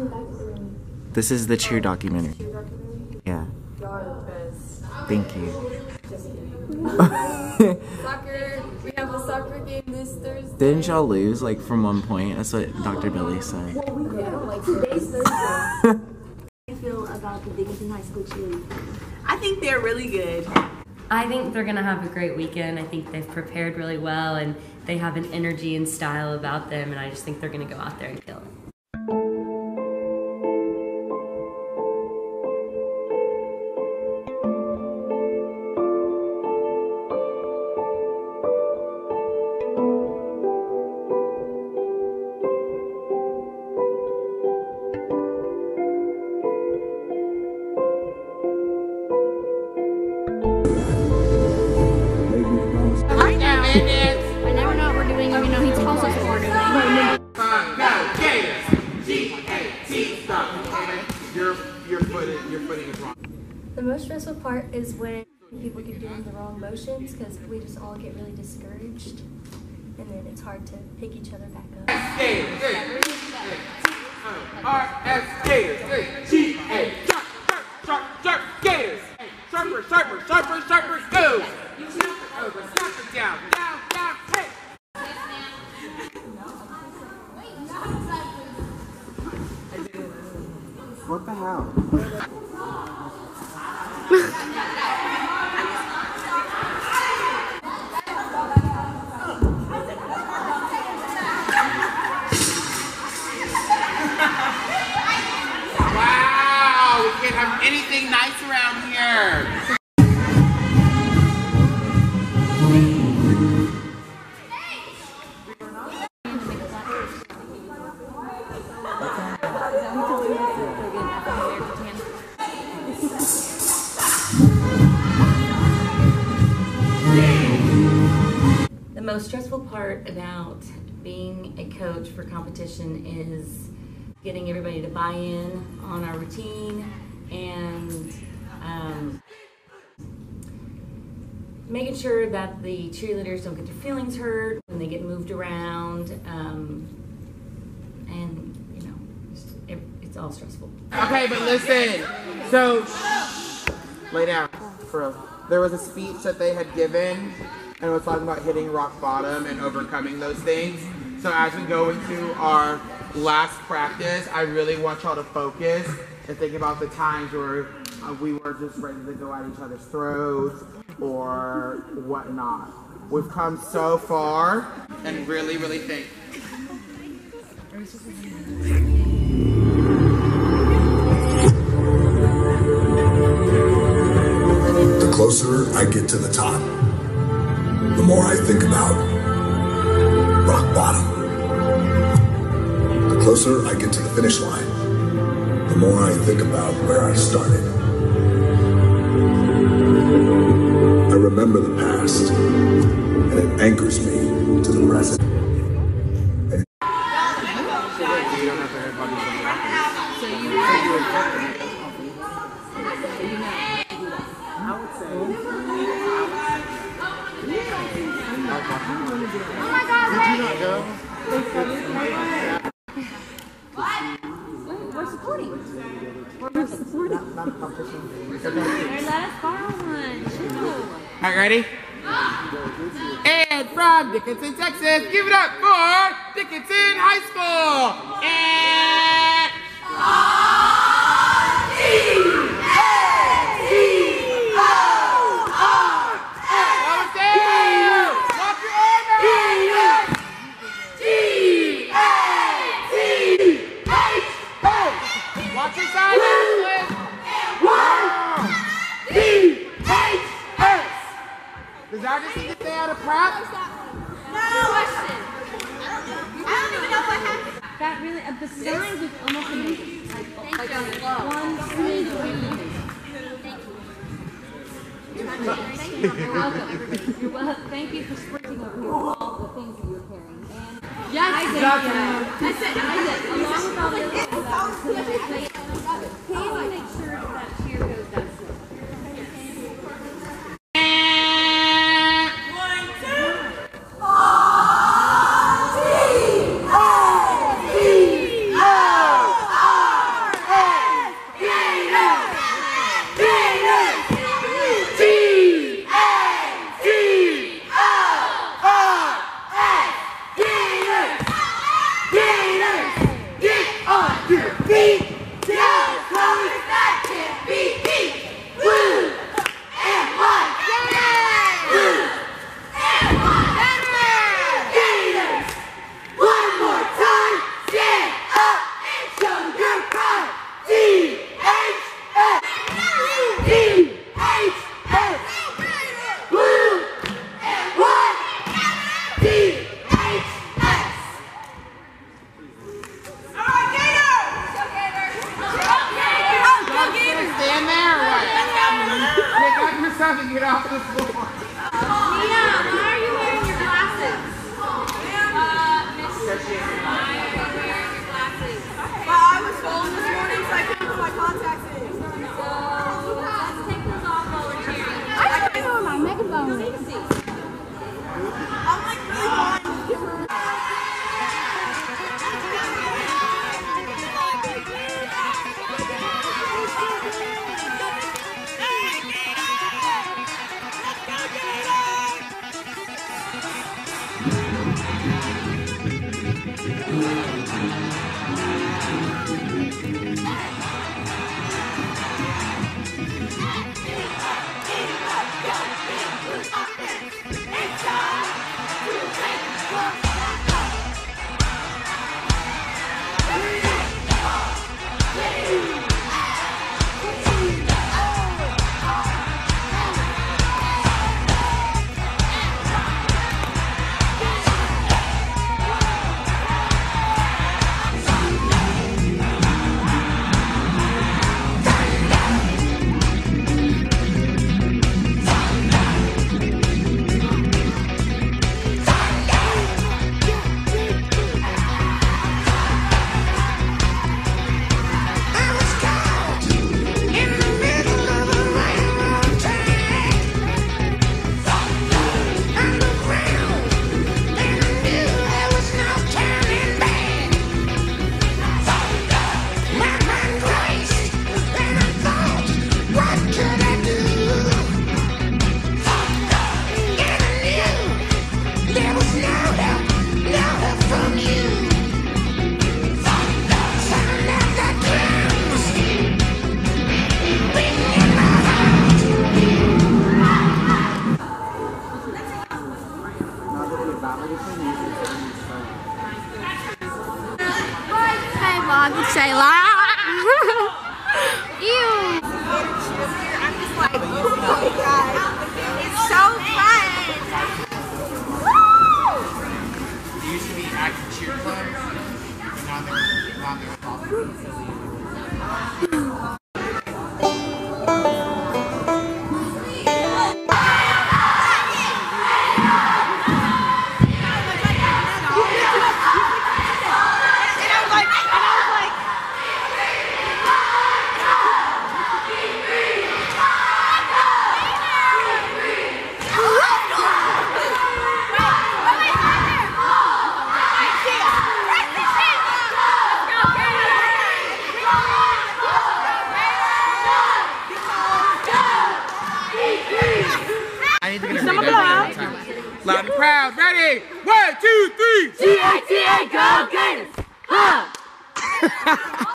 cheer documentary? This is the cheer documentary. Cheer documentary? Yeah. Y'all are the best. Thank you. Soccer. We have a soccer game this Thursday. Didn't y'all lose like from one point? That's what Dr. Billy said. Well, we did. I like today's Thursday. How do you feel about the Dickinson High School cheerleading? I think they're really good. I think they're gonna have a great weekend. I think they've prepared really well and they have an energy and style about them, and I just think they're gonna go out there and kill it. Right. I never know what we're doing, even though he tells us what we're doing. Uh, no, Gators. G-A-T. Stop. Your, your footing, your footing is wrong. The most stressful part is when people get doing the wrong motions because we just all get really discouraged. And then it's hard to pick each other back up. Sharp, sharp, sharp, Gators. Sharper, sharper, sharper, sharper, go. Over, snap it down, down, down, What? Wow, we can't have anything nice around here. Most stressful part about being a coach for competition is getting everybody to buy in on our routine and um, making sure that the cheerleaders don't get their feelings hurt when they get moved around. Um, and, you know, it, it's all stressful. Okay, but listen. So, lay down for real. There was a speech that they had given, and was talking about hitting rock bottom and overcoming those things. So as we go into our last practice, I really want y'all to focus and think about the times where uh, we were just ready to go at each other's throats or whatnot. We've come so far, and really, really think. The closer I get to the top, the more I think about rock bottom. The closer I get to the finish line, the more I think about where I started. I remember the past, and it anchors me to the present. We're supporting. We're supporting. Here, let us borrow one. Chill. All right, ready? And from Dickinson, Texas, give it up for Dickinson High School. And Walk your arm out. Watch your side, Ashley. Does that just need to stay out of prep? That really, uh, the signs was almost amazing. Like, like on one screen. You're. You're wel- Thank you for sprinting over here with all the things that you're carrying. And yes, I did. I said, I did. Hi vlog, Shayla. I need to get a read that. Loud and proud. Ready? One, two, three. G-A-T-A, go Gators! Huh!